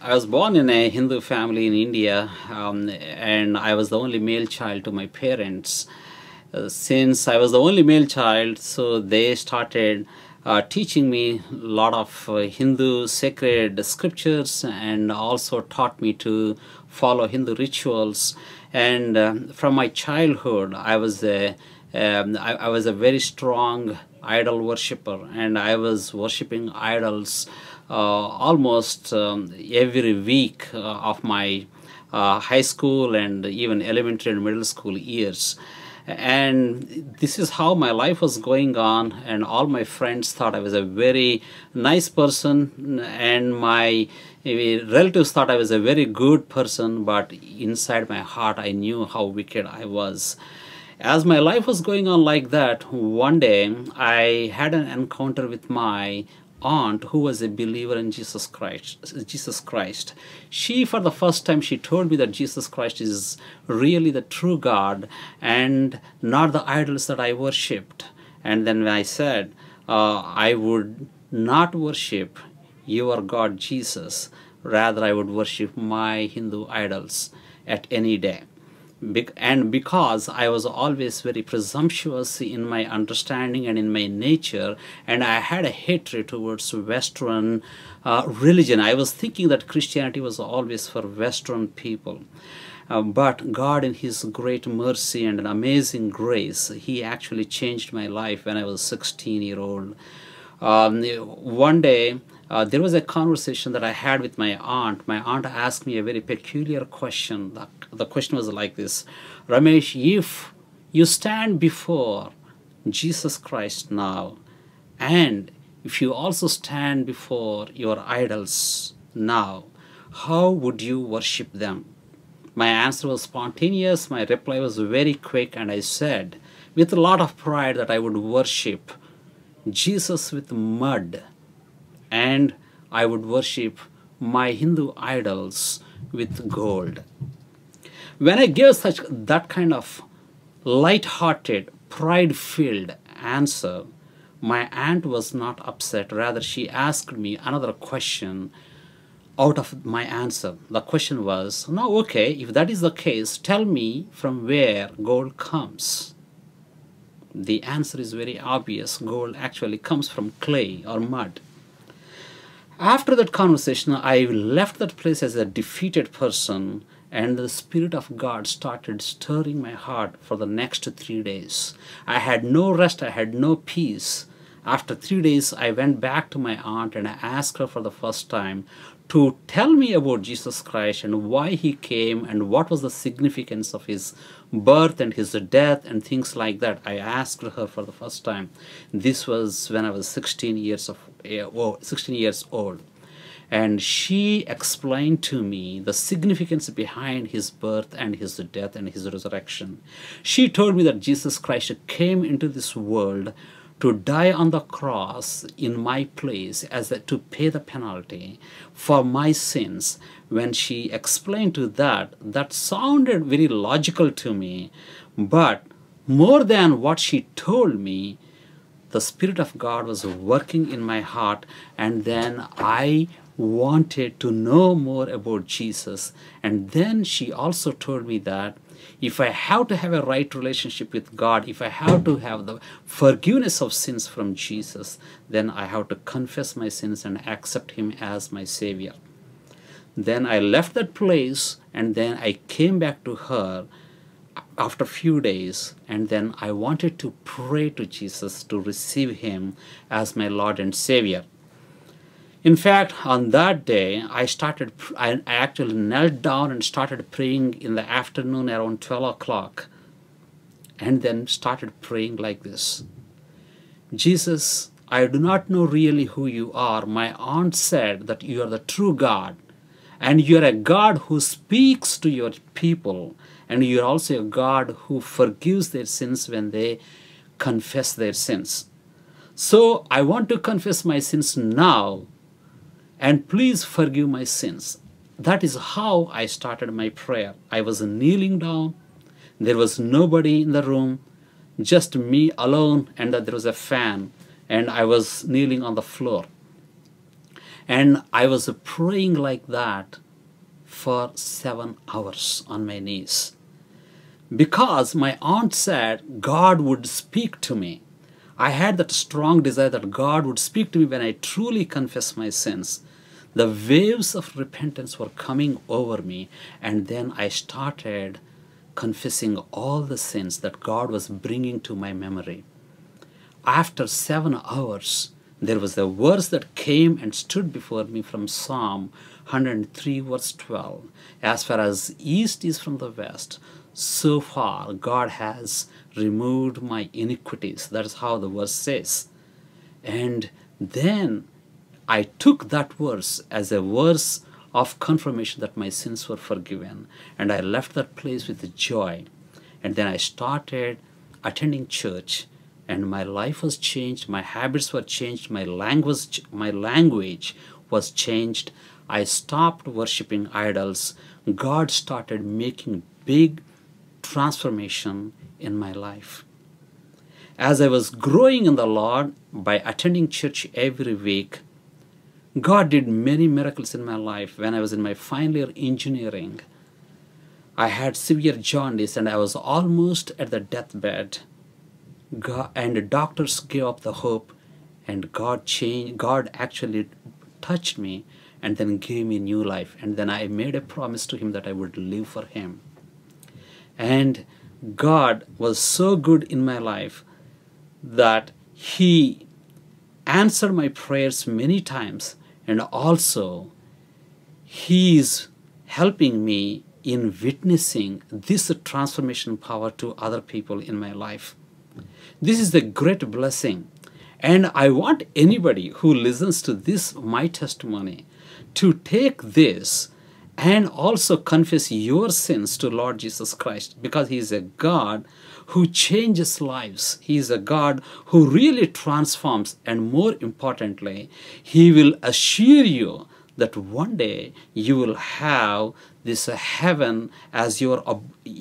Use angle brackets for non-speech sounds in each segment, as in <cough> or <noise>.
I was born in a Hindu family in India, um, and I was the only male child to my parents. Uh, since I was the only male child, so they started uh, teaching me a lot of uh, Hindu sacred scriptures and also taught me to follow Hindu rituals. And uh, from my childhood, I was a um, I, I was a very strong idol worshiper, and I was worshiping idols almost um, every week uh, of my uh, high school and even elementary and middle school years. And this is how my life was going on, and all my friends thought I was a very nice person, and my relatives thought I was a very good person, but inside my heart, I knew how wicked I was as my life was going on like that, one day I had an encounter with my aunt who was a believer in Jesus Christ. Jesus Christ. She, for the first time, she told me that Jesus Christ is really the true God and not the idols that I worshipped. And then when I said, uh, I would not worship your God Jesus, rather I would worship my Hindu idols at any day and because I was always very presumptuous in my understanding and in my nature, and I had a hatred towards Western uh, religion, I was thinking that Christianity was always for Western people. Uh, but God, in His great mercy and an amazing grace, He actually changed my life when I was 16 year old. Um, one day, uh, there was a conversation that I had with my aunt. My aunt asked me a very peculiar question. The, the question was like this Ramesh, if you stand before Jesus Christ now, and if you also stand before your idols now, how would you worship them? My answer was spontaneous, my reply was very quick, and I said, with a lot of pride, that I would worship Jesus with mud and I would worship my Hindu idols with gold. When I gave such that kind of light-hearted, pride-filled answer, my aunt was not upset. Rather, she asked me another question out of my answer. The question was, "No, okay, if that is the case, tell me from where gold comes." The answer is very obvious. Gold actually comes from clay or mud. After that conversation, I left that place as a defeated person, and the Spirit of God started stirring my heart for the next three days. I had no rest, I had no peace. After three days, I went back to my aunt and I asked her for the first time to tell me about Jesus Christ and why he came and what was the significance of his birth and his death and things like that. I asked her for the first time. This was when I was 16 years of eh, 16 years old. And she explained to me the significance behind his birth and his death and his resurrection. She told me that Jesus Christ came into this world to die on the cross in my place as to pay the penalty for my sins. When she explained to that that sounded very logical to me but more than what she told me the spirit of god was working in my heart and then i wanted to know more about jesus. And then she also told me that if I have to have a right relationship with God, if I have to have the forgiveness of sins from Jesus, then I have to confess my sins and accept Him as my Savior. Then I left that place and then I came back to her after a few days and then I wanted to pray to Jesus to receive Him as my Lord and Savior. In fact, on that day, I started, I actually knelt down and started praying in the afternoon around 12 o'clock, and then started praying like this Jesus, I do not know really who you are. My aunt said that you are the true God, and you are a God who speaks to your people, and you are also a God who forgives their sins when they confess their sins. So I want to confess my sins now and please forgive my sins. That is how I started my prayer. I was kneeling down. There was nobody in the room, just me alone, and there was a fan, and I was kneeling on the floor. And I was praying like that for seven hours on my knees. Because my aunt said God would speak to me. I had that strong desire that God would speak to me when I truly confess my sins. The waves of repentance were coming over me, and then I started confessing all the sins that God was bringing to my memory. After seven hours, there was a verse that came and stood before me from Psalm 103, verse 12. As far as east is from the west, so far God has removed my iniquities. That is how the verse says. And then I took that verse as a verse of confirmation that my sins were forgiven. And I left that place with joy. And then I started attending church and my life was changed my habits were changed my language my language was changed i stopped worshiping idols god started making big transformation in my life. As i was growing in the lord by attending church every week god did many miracles in my life. When i was in my final year engineering i had severe jaundice and i was almost at the deathbed. God, and doctors gave up the hope and God changed God actually touched me and then gave me new life. And then I made a promise to him that I would live for him. And God was so good in my life that he answered my prayers many times and also he is helping me in witnessing this transformation power to other people in my life this is a great blessing. And I want anybody who listens to this, my testimony, to take this and also confess your sins to Lord Jesus Christ because He is a God who changes lives. He is a God who really transforms, and more importantly, He will assure you that one day you will have this heaven as your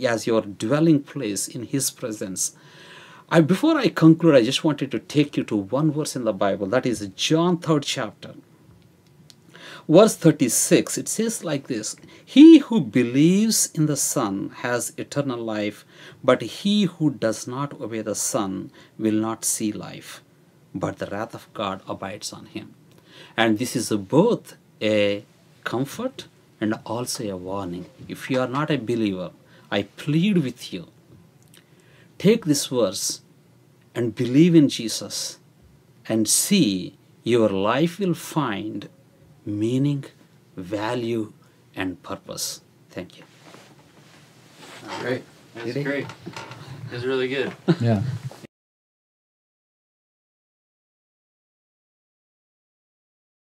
as your dwelling place in His presence. I, before I conclude, I just wanted to take you to one verse in the Bible. That is John 3rd chapter. Verse 36, it says like this He who believes in the Son has eternal life, but he who does not obey the Son will not see life, but the wrath of God abides on him. And this is both a comfort and also a warning. If you are not a believer, I plead with you Take this verse and believe in Jesus and see your life will find meaning, value, and purpose. Thank you. Great. That's great. That's really good. Yeah. <laughs>